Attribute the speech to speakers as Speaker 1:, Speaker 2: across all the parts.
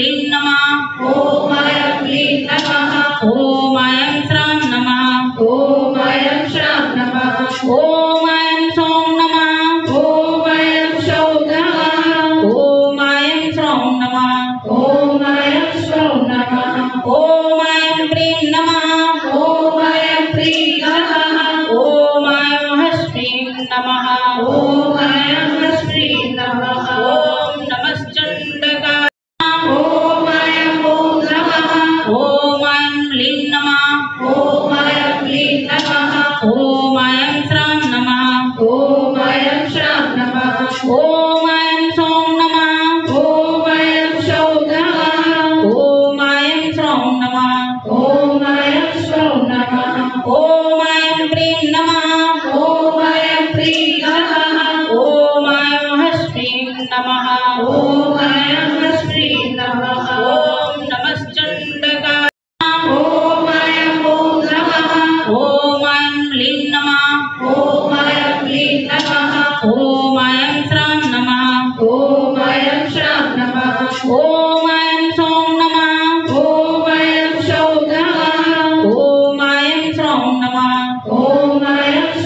Speaker 1: पुल्लिं नमः
Speaker 2: ॐ
Speaker 1: अयं श्रां नमः
Speaker 2: ॐ अयं नमः।
Speaker 1: नमः
Speaker 2: ॐ
Speaker 1: नमश्चण्डकाय
Speaker 2: ॐ नमः
Speaker 1: ॐ लीं नमः।
Speaker 2: ॐ क्लीं नमः
Speaker 1: ॐ श्रां नमः।
Speaker 2: ॐ ऐं श्रां नमः।
Speaker 1: ॐ सौं नमः।
Speaker 2: ॐ नमः
Speaker 1: श्रौं नमः
Speaker 2: ॐ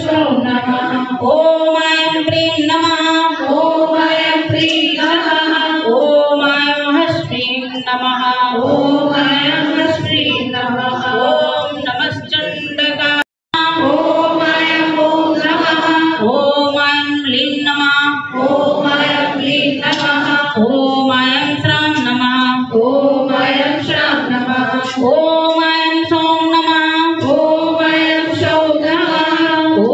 Speaker 2: श्रौं नमः
Speaker 1: नमः
Speaker 2: ॐ ऐं श्रीं नमः
Speaker 1: ॐ नमश्चण्डकाय
Speaker 2: ॐ ऐं ॐ नमः
Speaker 1: ॐ ऐं लीं नमः
Speaker 2: ॐ ऐं क्लीं नमः
Speaker 1: ॐ ऐं श्रां नमः
Speaker 2: ॐ ऐं श्रां नमः
Speaker 1: ॐ ऐं सौं नमः
Speaker 2: ॐ ऐं शौं नमः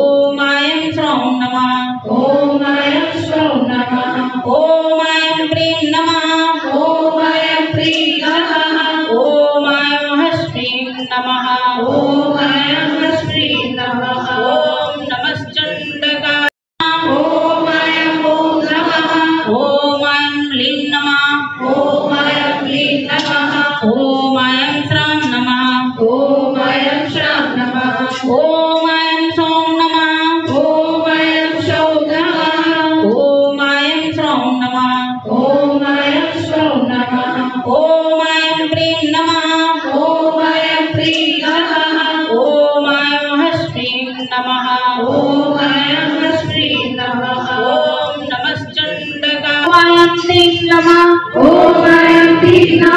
Speaker 1: ॐ ऐं श्रौं नमः
Speaker 2: ॐ ऐं श्रौं नमः
Speaker 1: ॐ
Speaker 2: ॐ ऐं श्रीं नमः
Speaker 1: ॐ
Speaker 2: ऐं ॐ नमः
Speaker 1: ॐ लीं नमः
Speaker 2: ॐ नमः